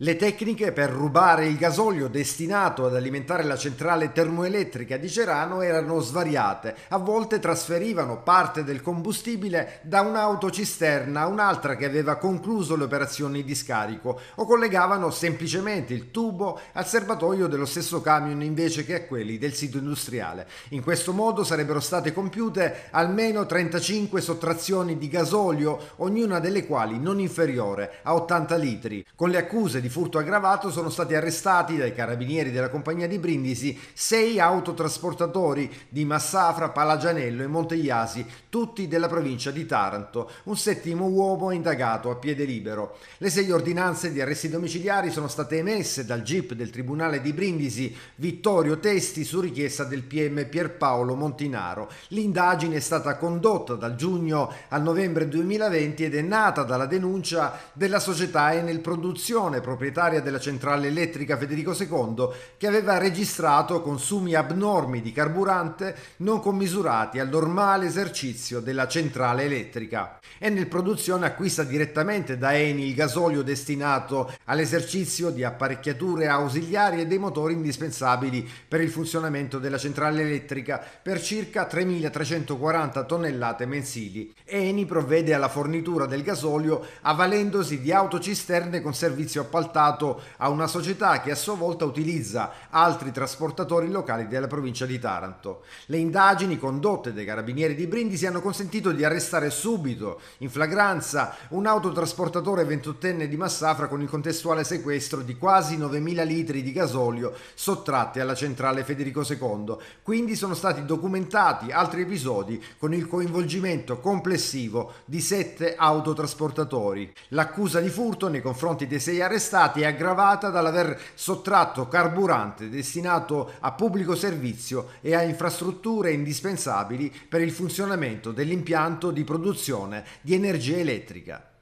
Le tecniche per rubare il gasolio destinato ad alimentare la centrale termoelettrica di Cerano erano svariate. A volte trasferivano parte del combustibile da un'autocisterna a un'altra che aveva concluso le operazioni di scarico o collegavano semplicemente il tubo al serbatoio dello stesso camion invece che a quelli del sito industriale. In questo modo sarebbero state compiute almeno 35 sottrazioni di gasolio, ognuna delle quali non inferiore a 80 litri, con le accuse di di furto aggravato sono stati arrestati dai carabinieri della compagnia di Brindisi sei autotrasportatori di Massafra, Palagianello e Montegliasi, tutti della provincia di Taranto. Un settimo uomo indagato a piede libero. Le sei ordinanze di arresti domiciliari sono state emesse dal GIP del Tribunale di Brindisi Vittorio Testi su richiesta del PM Pierpaolo Montinaro. L'indagine è stata condotta dal giugno al novembre 2020 ed è nata dalla denuncia della società Enel Produzione proprietaria della centrale elettrica Federico II, che aveva registrato consumi abnormi di carburante non commisurati al normale esercizio della centrale elettrica. Enel Produzione acquista direttamente da Eni il gasolio destinato all'esercizio di apparecchiature ausiliarie e dei motori indispensabili per il funzionamento della centrale elettrica per circa 3.340 tonnellate mensili. Eni provvede alla fornitura del gasolio avvalendosi di autocisterne con servizio appaltato appaltato a una società che a sua volta utilizza altri trasportatori locali della provincia di Taranto. Le indagini condotte dai carabinieri di Brindisi hanno consentito di arrestare subito, in flagranza, un autotrasportatore ventottenne di Massafra con il contestuale sequestro di quasi 9.000 litri di gasolio sottratti alla centrale Federico II. Quindi sono stati documentati altri episodi con il coinvolgimento complessivo di sette autotrasportatori. L'accusa di furto nei confronti dei sei arrestati è aggravata dall'aver sottratto carburante destinato a pubblico servizio e a infrastrutture indispensabili per il funzionamento dell'impianto di produzione di energia elettrica.